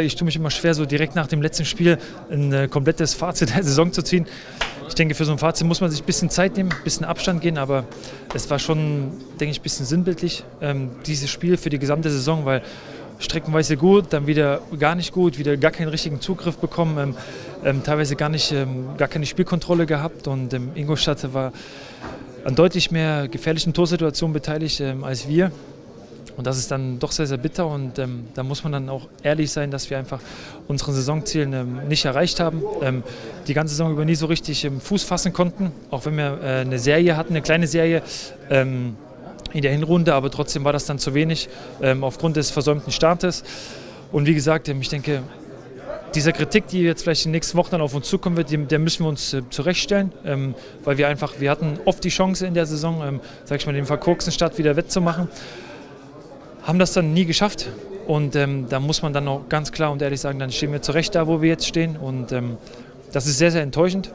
Ich tue mich immer schwer, so direkt nach dem letzten Spiel ein äh, komplettes Fazit der Saison zu ziehen. Ich denke, für so ein Fazit muss man sich ein bisschen Zeit nehmen, ein bisschen Abstand gehen, aber es war schon, denke ich, ein bisschen sinnbildlich, ähm, dieses Spiel für die gesamte Saison, weil streckenweise gut, dann wieder gar nicht gut, wieder gar keinen richtigen Zugriff bekommen, ähm, ähm, teilweise gar, nicht, gar keine Spielkontrolle gehabt und Ingolstadt war an deutlich mehr gefährlichen Torsituationen beteiligt als wir. Und das ist dann doch sehr, sehr bitter und ähm, da muss man dann auch ehrlich sein, dass wir einfach unsere Saisonzielen ähm, nicht erreicht haben. Ähm, die ganze Saison über nie so richtig ähm, Fuß fassen konnten, auch wenn wir äh, eine Serie hatten, eine kleine Serie ähm, in der Hinrunde, aber trotzdem war das dann zu wenig ähm, aufgrund des versäumten Startes. Und wie gesagt, ich denke, dieser Kritik, die jetzt vielleicht in den nächsten Wochen dann auf uns zukommen wird, der müssen wir uns äh, zurechtstellen, ähm, weil wir einfach, wir hatten oft die Chance in der Saison, ähm, sag ich mal, den verkorksten Start wieder wettzumachen haben das dann nie geschafft. Und ähm, da muss man dann auch ganz klar und ehrlich sagen, dann stehen wir zurecht da, wo wir jetzt stehen. Und ähm, das ist sehr, sehr enttäuschend.